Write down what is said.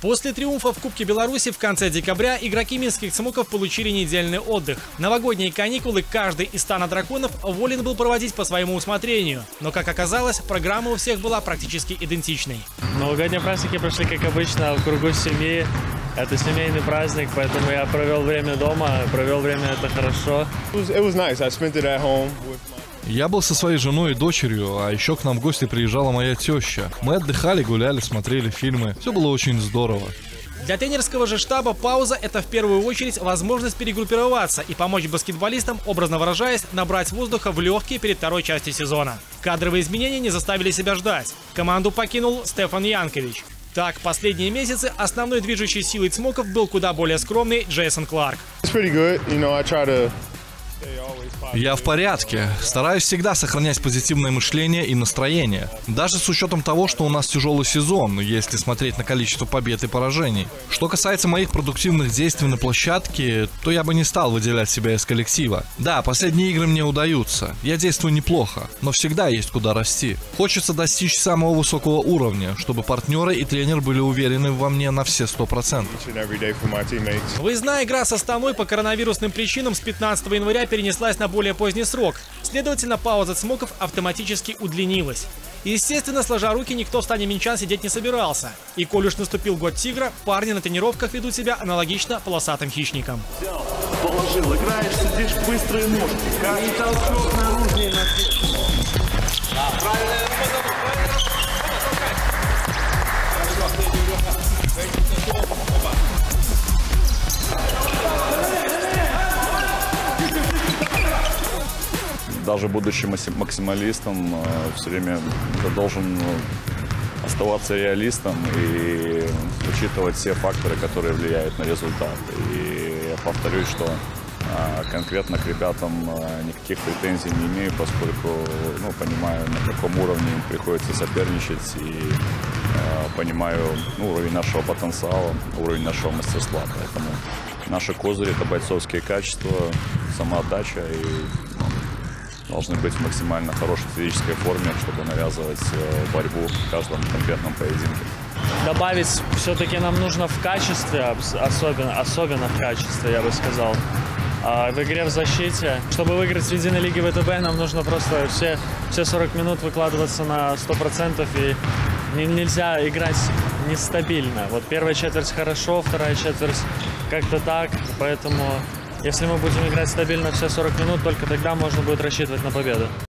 После триумфа в Кубке Беларуси в конце декабря игроки минских цмоков получили недельный отдых. Новогодние каникулы каждый из стана драконов волен был проводить по своему усмотрению. Но, как оказалось, программа у всех была практически идентичной. Новогодние праздники прошли, как обычно, в кругу семьи. Это семейный праздник, поэтому я провел время дома, провел время это хорошо. It was, it was nice. I spent it at home with my Я был со своей женой и дочерью, а еще к нам в гости приезжала моя теща. Мы отдыхали, гуляли, смотрели фильмы. Все было очень здорово. Для тренерского же штаба пауза – это в первую очередь возможность перегруппироваться и помочь баскетболистам, образно выражаясь, набрать воздуха в легкие перед второй частью сезона. Кадровые изменения не заставили себя ждать. Команду покинул Стефан Янкович. Так, последние месяцы основной движущей силой цмоков был куда более скромный Джейсон Кларк. It's pretty good. You know, I try to. Я в порядке. Стараюсь всегда сохранять позитивное мышление и настроение. Даже с учетом того, что у нас тяжелый сезон, если смотреть на количество побед и поражений. Что касается моих продуктивных действий на площадке, то я бы не стал выделять себя из коллектива. Да, последние игры мне удаются. Я действую неплохо, но всегда есть куда расти. Хочется достичь самого высокого уровня, чтобы партнеры и тренер были уверены во мне на все 100%. Each and every day for my teammates. Выездная игра со Станой по коронавирусным причинам с 15 января перенеслась на более поздний срок. Следовательно, пауза цмоков автоматически удлинилась. Естественно, сложа руки, никто в стане минчан сидеть не собирался. И коль уж наступил год тигра, парни на тренировках ведут себя аналогично полосатым хищникам. Взял, положил, играешь, сидишь, быстрые ножки. Каждый толчок наружнее на даже будучи максималистом, все время ты должен э, оставаться реалистом и учитывать все факторы, которые влияют на результат. И я повторюсь, что а, конкретно к ребятам никаких претензий не имею, поскольку ну, понимаю, на каком уровне им приходится соперничать и понимаю ну, уровень нашего потенциала, уровень нашего мастерства. Поэтому наши козыри – это бойцовские качества, самоотдача и должны быть в максимально хорошей физической форме, чтобы навязывать э, борьбу в каждом конкретном поединке. Добавить все-таки нам нужно в качестве, особенно, особенно в качестве, я бы сказал. А в игре в защите, чтобы выиграть в единой лиге ВТБ, нам нужно просто все, все 40 минут выкладываться на 100% и не- нельзя играть нестабильно. Вот первая четверть хорошо, вторая четверть как-то так, поэтому если мы будем играть стабильно все 40 минут, только тогда можно будет рассчитывать на победу.